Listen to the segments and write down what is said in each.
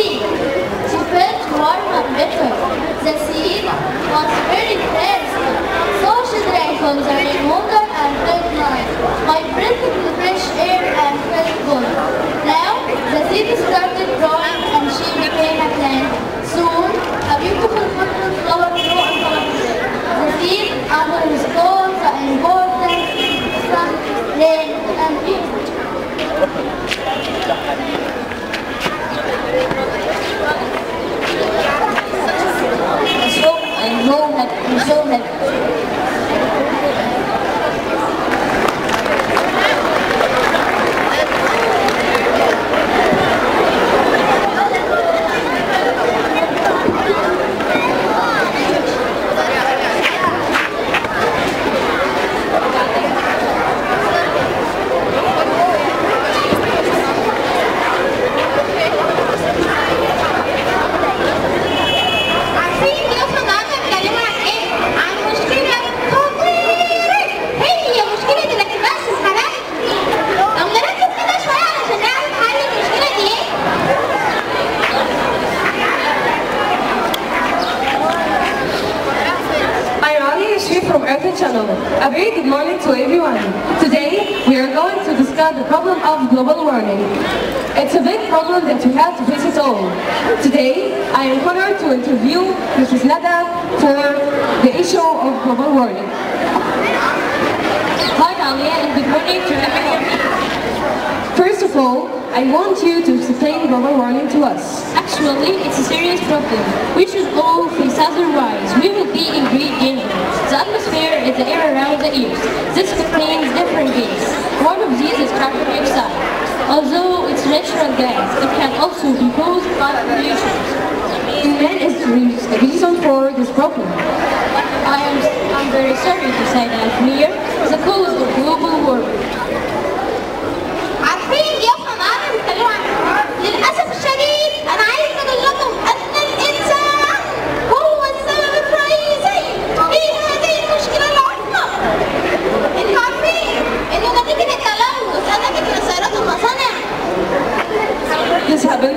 sea. She felt warm and better. The sea was very thirsty, so she drank rain water and felt nice. My breath in the fresh air and felt good. Now the seed started growing Chân. A very good morning to everyone. Today, we are going to discuss the problem of global warming. It's a big problem that we have to face it all. Today, I am honored to interview Mrs. Nada for the issue of global warming. Hi, Alia, and good morning to everyone. First of all, I want you to explain global warming to us. Actually, it's a serious problem. We should all face otherwise. We will be in great danger. The atmosphere is the air around the earth. This contains different gases. One of these is carbon dioxide. Although it's natural gas, it can also be caused by pollution. Human is the reason for this problem. I am I'm very sorry to say that is the cause of global warming. Eles sabem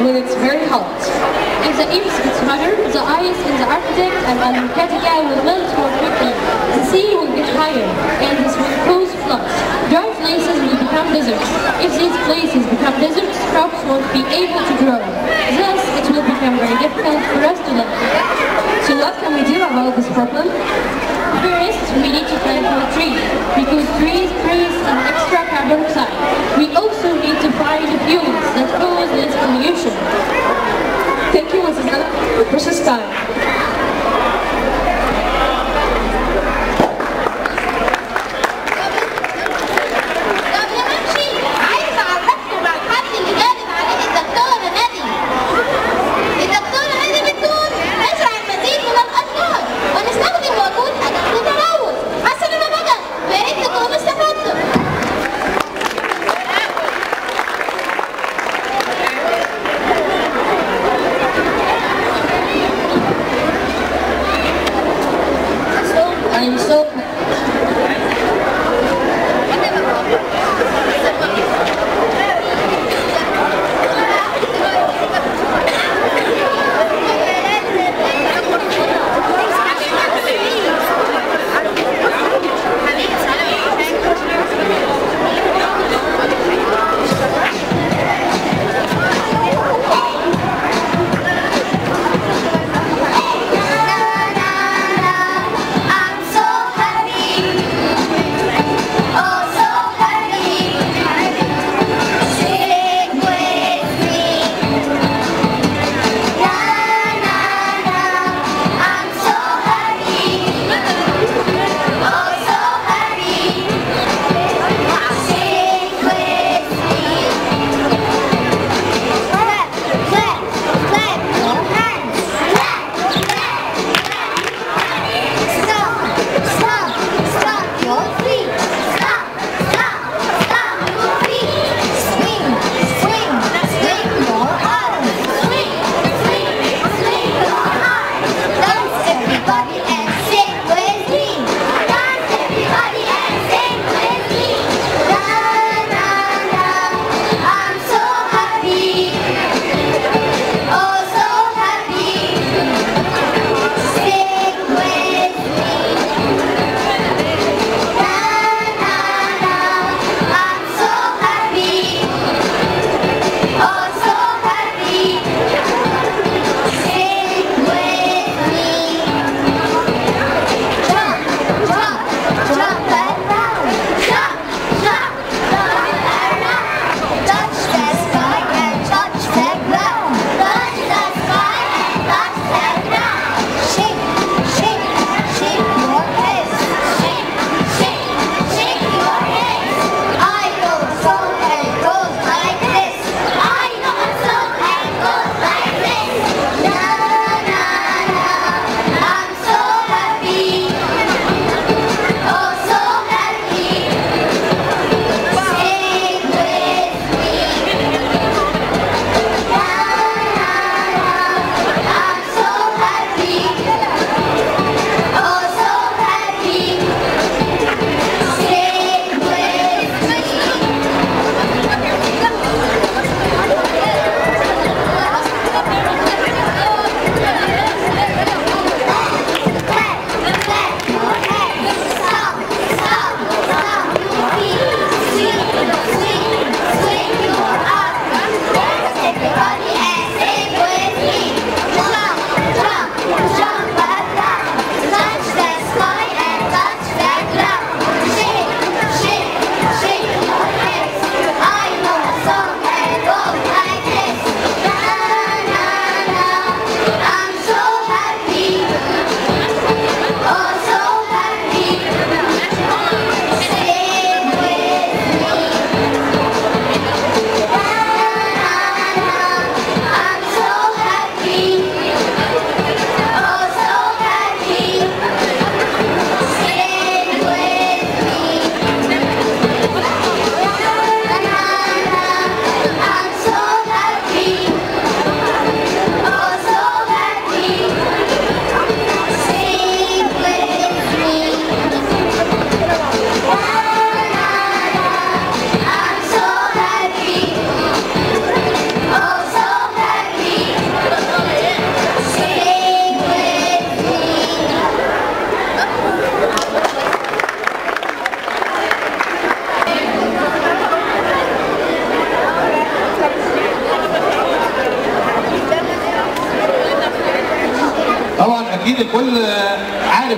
when it's very hot? If the earth gets hotter, the ice in the Arctic and Antarctica will melt more quickly. The sea will get higher, and this will cause floods. Dry places become deserts. If these places become deserts, crops won't be able to grow. Thus, it will become very difficult for us to live. So what can we do about this problem? First, we need to plant more trees, because trees produce an extra carbon dioxide. We also need to find the fuels that cause this pollution. Thank you, for your precious time.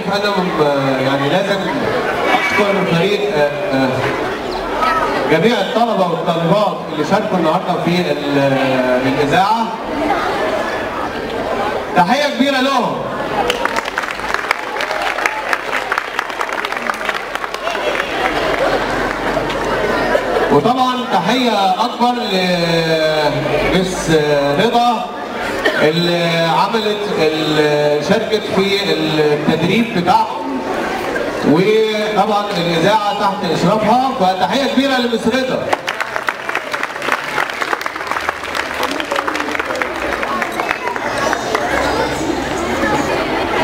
أنا يعني لازم اشكر فريق آه، آه، جميع الطلبة والطالبات اللي شاركوا النهارده في ال- الإذاعة. تحية كبيرة لهم. وطبعا تحية أكبر لمس رضا. اللي عملت شاركت في التدريب بتاعهم. وطبعا الإذاعة تحت إشرافها. فتحية كبيرة لمس رضا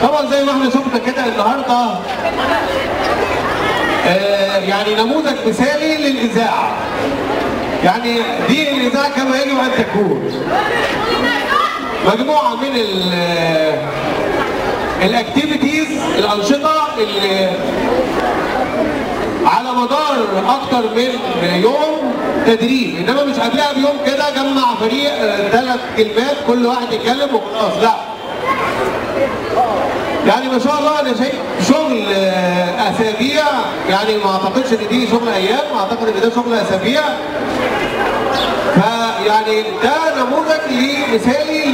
طبعا زي ما إحنا شفنا كده النهارده آه، يعني نموذج مثالي للإذاعة. يعني دي الإذاعة كما يجب أن تكون. مجموعة من ال الاكتيفيتيز الأنشطة اللي على مدار أكتر من يوم تدريب. إنما مش قبلها بيوم كده جمع فريق ثلاث كلمات كل واحد يتكلم وخلاص. لا. يعني ما شاء الله أنا شايف شغل آه، أسابيع. يعني ما أعتقدش إن دي شغل أيام أعتقد إن ده شغل أسابيع. فيعني ده نموذج لي- مثالي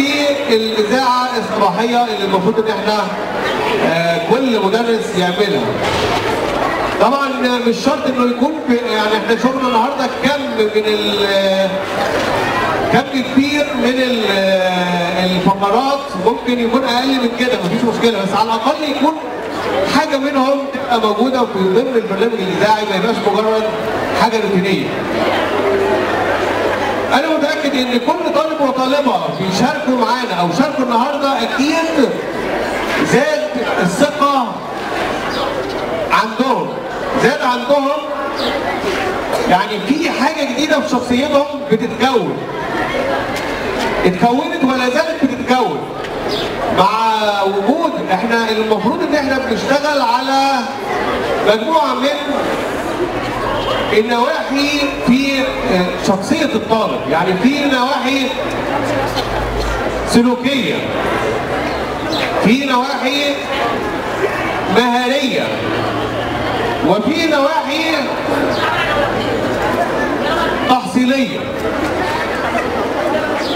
الصباحية اللي المفروض إن إحنا آه، كل مدرس يعملها طبعا مش شرط إنه يكون يعني إحنا شغلنا النهارده كم من ال كم كبير من ال- الفقرات ممكن يكون أقل من كده مفيش مشكلة بس على الأقل يكون حاجة منهم تبقى موجودة في ضمن البرنامج الاذاعي ما يبقاش مجرد حاجة روتينية. أنا متأكد إن كل طالب وطالبة بيشاركوا معانا أو شاركوا النهارده أكيد زاد الثقة عندهم. زاد عندهم. يعني في حاجة جديدة في شخصيتهم بتتكون. اتكونت ولا زالت بتتكون. مع وجود إحنا المفروض إن إحنا بنشتغل على مجموعة من النواحي في آه، شخصية الطالب يعني في نواحي سلوكية في نواحي مهاريه وفي نواحي تحصيلية.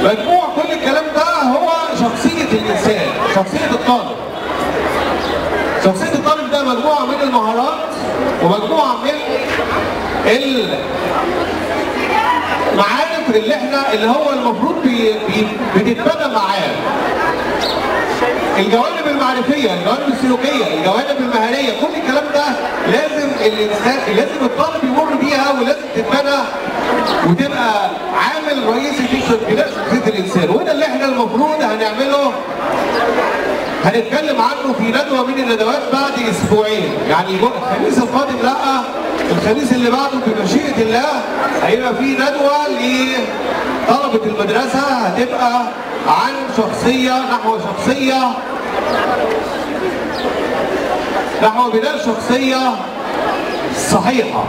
مجموع كل الكلام ده هو شخصية الإنسان شخصية الطالب. شخصية الطالب ده مجموعة من المهارات ومجموعة من المعارف اللي إحنا اللي هو المفروض بي بي بتتبنى معاه. الجوانب المعرفية، الجوانب السلوكية، الجوانب المهارية، كل الكلام ده لازم الإنسان لازم الطالب يمر بيها ولازم تتبنى وتبقى عامل رئيسي في نفس شخصية الإنسان، وده اللي إحنا المفروض هنعمله هنتكلم عنه في ندوة من الندوات بعد أسبوعين، يعني الخميس القادم لا الخميس اللي بعده بمشيئة الله هيبقى في ندوة لطلبة المدرسة هتبقى عن شخصية نحو شخصية نحو بناء شخصية صحيحة.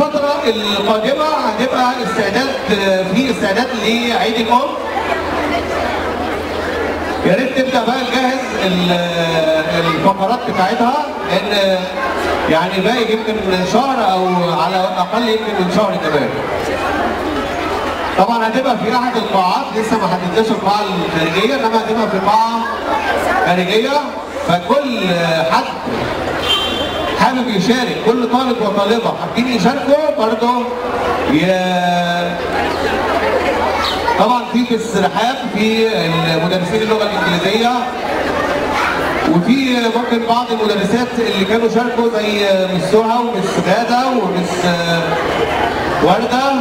الفترة القادمة هتبقى استعداد في استعداد لعيد الأم يا ريت تبدأ بقى نجهز ال- الفقرات بتاعتها لأن يعني باقي يمكن شهر أو على الأقل يمكن من شهر كمان. طبعا هتبقى في احد القاعات لسه ما حددناش القاعة الخارجية إنما هتبقى في قاعة خارجية فكل حد حابب يشارك. كل طالب وطالبة. حابين يشاركوا؟ برضه طبعا في في السرحاب في مدرسين اللغة الإنجليزية وفي ممكن بعض المدرسات اللي كانوا شاركوا زي مس سهى ومس غادة ومس وردة.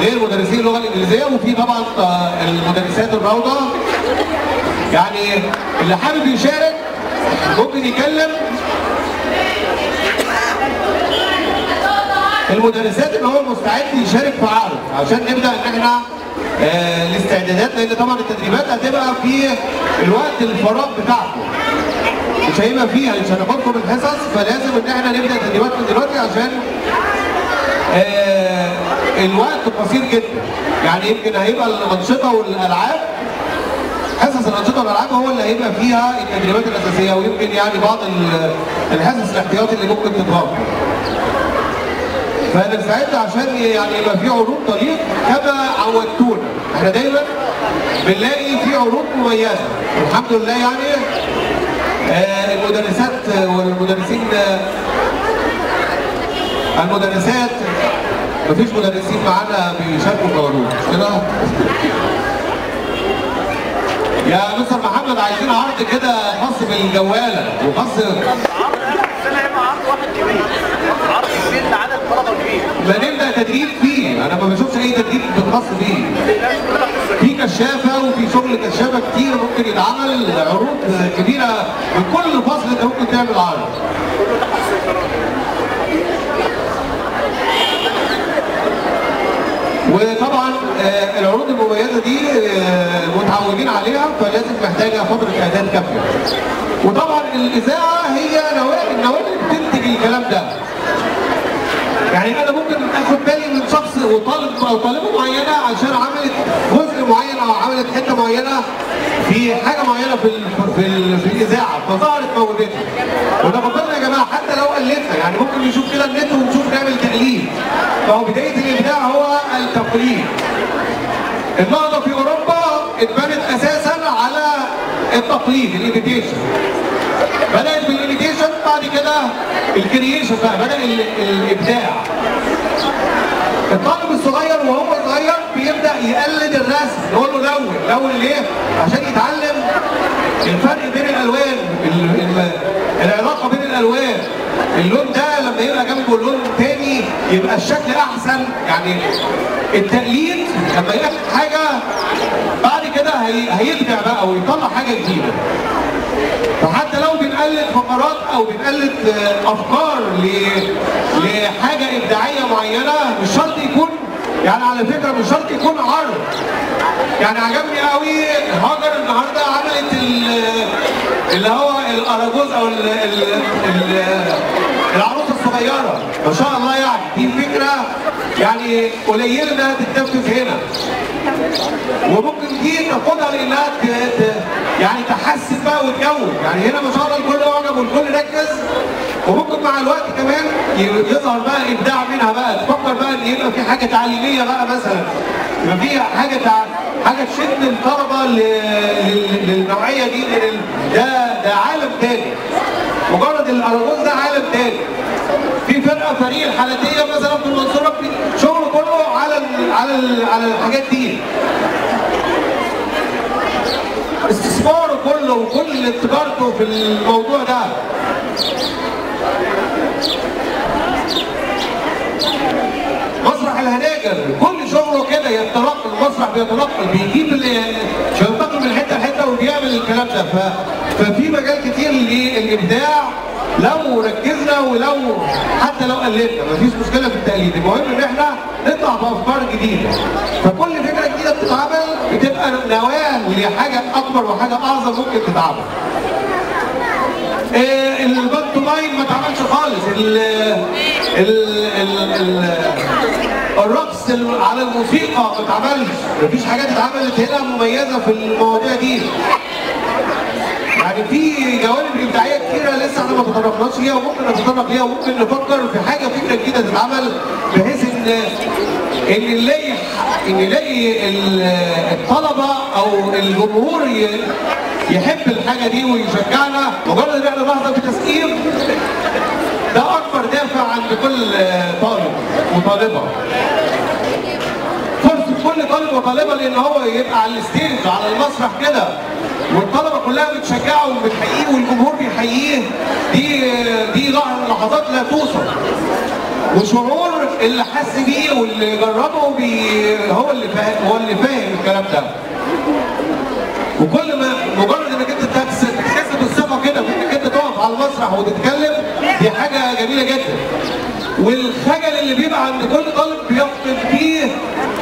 غير مدرسين اللغة الإنجليزية وفي طبعا المدرسات الروضة. يعني اللي حابب يشارك ممكن يكلم المدرسات اللي هو مستعد يشارك في عرض. عشان نبدأ إن إحنا آه الاستعدادات لأن طبعا التدريبات هتبقى في الوقت الفراغ بتاعكم. مش هيبقى فيها مش هناخدكم الحصص فلازم إن إحنا نبدأ تدريبات من دلوقتي عشان آه الوقت قصير جدا. يعني يمكن هيبقى الأنشطة والألعاب حصص الانشطه والالعاب هو اللي هيبقى فيها التدريبات الأساسية ويمكن يعني بعض ال- الحصص الاحتياطي اللي ممكن تتضاف فانا عشان يعني يبقى في عروض طريق كما عودتونا. إحنا دايما بنلاقي في عروض مميزة. والحمد لله يعني آه، المدرسات والمدرسين آه، المدرسات مفيش مدرسين معانا بيشاركوا في العروض. مش كده؟ يا مستر محمد عايزين عرض كده خاص بالجوالة وخاص السنة هيبقى عرض واحد كبير. عرض كبير لعدد طلبه كبير ما نبدا تدريب فيه. أنا ما بشوفش أي تدريب خاص بيه. في كشافة وفي شغل كشافة كتير ممكن يتعمل عروض كبيرة من كل فصل أنت ممكن تعمل عرض. وطبعا آه، العروض المميزه دي آه، متعودين عليها فلازم محتاجة فتره إعداد كافية. وطبعا الإذاعة هي نواه النواه اللي بتنتج الكلام ده. يعني أنا ممكن آخد بالي من شخص وطالب أو طالبة معينة عشان عملت جزء معين أو عملت حتة معينة في حاجة معينة في في, في الإذاعة فظهرت موهبتها. وده بالنا يا جماعة حتى لو قلدنا يعني ممكن نشوف كده النت ونشوف نعمل تقليد. فهو بداية الإبداع هو التقليد. النهضة في أوروبا التقليد الايميتيشن. بدات بال imitation بعد كده ال creation بقى بدا ال- الإبداع الطالب الصغير وهو صغير بيبدأ يقلد الرسم نقول له لون لون ليه عشان يتعلم الفرق بين الألوان ال- ال- العلاقة بين الألوان. اللون ده لما يبقى جنبه لون تاني يبقى الشكل أحسن. يعني التقليد لما يقلد حاجة بعد كده هي- هيبدع بقى ويطلع حاجة جديدة. فحتى لو بنقلد فقرات أو بنقلد آه، أفكار لحاجة إبداعية معينة مش شرط يكون يعني على فكرة مش شرط يكون عرض. يعني عجبني قوي هاجر النهارده عملت اللي هو الأراجوز أو ال- ال- ال- العروسة الصغيرة. ما شاء الله يعني. دي فكرة يعني قليل إنها تتنفذ هنا. وممكن دي تاخدها لإنها يعني تحسن بقى وتجود يعني هنا ما شاء الله الكل اعجب والكل ركز. وممكن مع الوقت كمان يظهر بقى الابداع منها بقى. تفكر بقى إن يبقى في حاجة تعليمية بقى مثلا. يبقى في حاجة تع... حاجة تشد الطلبة ل... لل- للنوعية دي ال... ده ده عالم تاني. مجرد الاراجوز ده عالم تاني. في فرقة فريق الحالاتيه مثلا في المنصوره في شغل كله على ال على ال على الحاجات دي. استثماره كله وكل تجارته في الموضوع ده. مسرح الهناجر. كل شغله كده يتنقل المسرح بيتنقل بيجيب بينتقل من حتة لحته وبيعمل الكلام ده. ففي مجال كتير للإبداع. لو ركزنا ولو حتى لو قلدنا مفيش مشكلة في التقليد. المهم إن إحنا نطلع بأفكار جديدة. فكل فكرة جديدة بتتعمل بتبقى نواة لحاجة أكبر وحاجة أعظم ممكن تتعمل. آه، ال ال ال ال الرقص ال- على الموسيقى ما اتعملش مفيش حاجات اتعملت هنا مميزة في المواضيع دي. يعني في جوانب إبداعية كتيرة لسه إحنا ما تطرقناش ليها وممكن نتطرق ليها وممكن نفكر في حاجة فكره جديدة تتعمل بحيث ان إن نلاقي إن نلاقي ال- الطلبة أو الجمهور يحب الحاجة دي ويشجعنا مجرد إن إحنا نحظى بتسقيف ده أكبر دافع عند كل طالب وطالبة. فرصة كل طالب وطالبة لأن هو يبقى على ال stage على المسرح كده. والطلبة كلها بتشجعه وبتحييه والجمهور بيحييه. دي دي لح- لحظات لا توصف. وشعور اللي حس بيه واللي جربه بي هو اللي فاهم هو اللي فاهم الكلام ده. وكل ما مجرد إنك أنت تحس بالثقه كده في إنك أنت تقف على المسرح وتتكلم دي حاجة جميلة جدا. والخجل اللي بيبقى عند كل طالب بيفقد فيه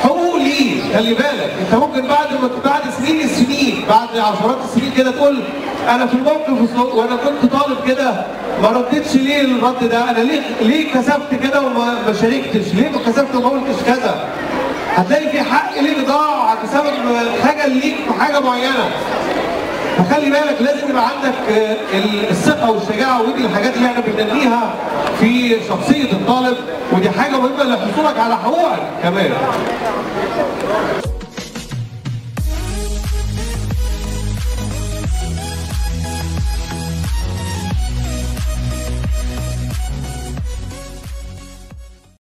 حقوق ليه. خلي بالك انت ممكن بعد ما بعد سنين السنين بعد عشرات السنين كده تقول أنا في الموقف وأنا كنت طالب كده ما ردتش ليه الرد ده؟ أنا ليه ليه كسبت كده وما ما شاركتش؟ ليه ما كسبت وما قلتش كذا؟ هتلاقي في حق ليك ضاع بسبب حاجة ليك في حاجة معينة. فخلي بالك لازم يبقى عندك آه، ال- الثقة والشجاعة ودي الحاجات اللي إحنا بننميها في شخصية الطالب ودي حاجة مهمة لحصولك على حقوقك كمان.